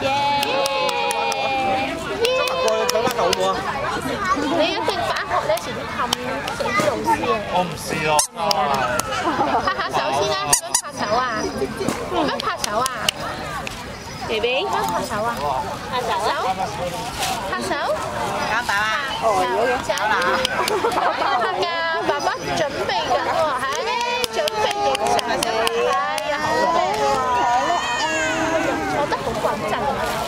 耶！耶！耶過去想拉夠好冇啊？你一定返學咧，前啲氹死啲老師啊！我唔試咯。拍下手先啦，想拍手啊？想拍手啊？B B，想拍手啊？拍手，拍手，拍手，拍手，拍手。站想